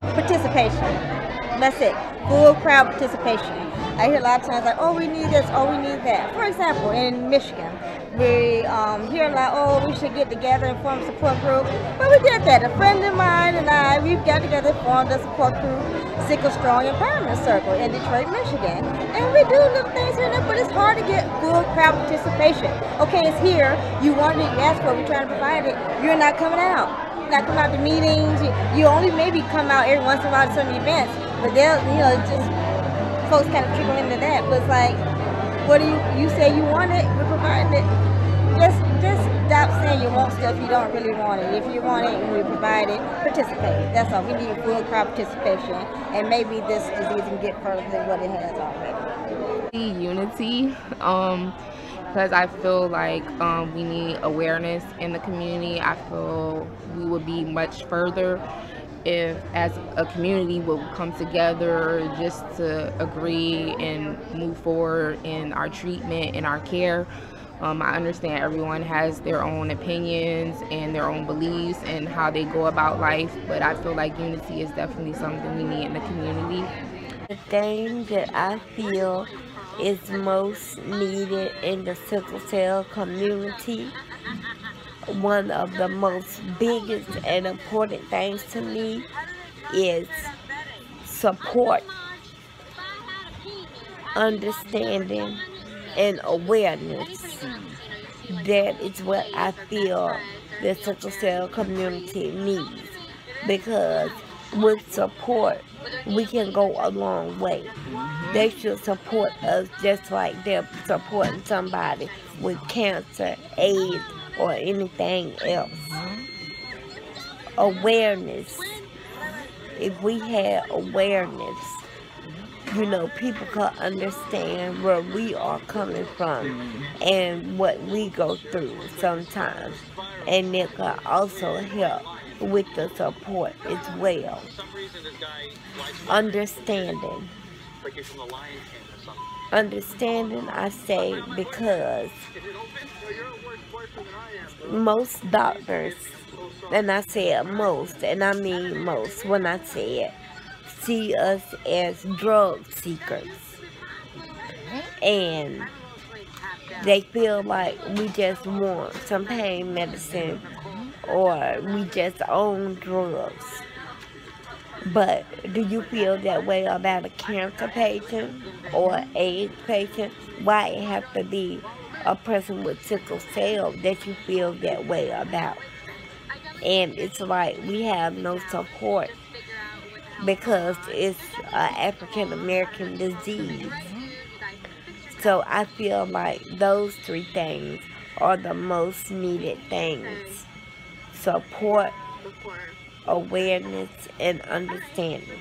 Participation. That's it. Full crowd participation. I hear a lot of times like, oh, we need this, oh, we need that. For example, in Michigan, we um, hear a lot, oh, we should get together and form a support group. But we did that. A friend of mine and I, we've got together and formed a support group, Sickle Strong Empowerment Circle in Detroit, Michigan. And we do little things here and there, but it's hard to get full crowd participation. Okay, it's here. You wanted it, you asked for it, we're trying to provide it. You're not coming out. Not coming out to meetings. You, you only maybe come out every once in a while to certain events. But they'll, you know, just folks kind of trickle into that. But it's like, what do you, you say you want it, we're providing it. Just, just stop saying you want stuff you don't really want it. If you want it and we provide it, participate. That's all. We need full crowd participation. And maybe this disease can get further than what it has already. Unity. Um, because I feel like um, we need awareness in the community. I feel we would be much further if as a community will come together just to agree and move forward in our treatment and our care. Um, I understand everyone has their own opinions and their own beliefs and how they go about life, but I feel like unity is definitely something we need in the community. The thing that I feel is most needed in the sickle cell community one of the most biggest and important things to me is support, understanding, and awareness. That is what I feel the sickle cell community needs because with support, we can go a long way. They should support us just like they're supporting somebody with cancer, AIDS, or anything else. Awareness. If we had awareness, you know, people can understand where we are coming from and what we go through sometimes. And it can also help with the support as well. Understanding. Understanding, I say, because most doctors, and I say most, and I mean most when I say it, see us as drug seekers. And they feel like we just want some pain medicine or we just own drugs. But do you feel that way about a cancer patient or AIDS patient? Why it have to be a person with sickle cell that you feel that way about? And it's like we have no support because it's an African American disease. So I feel like those three things are the most needed things. Support, awareness, and understanding.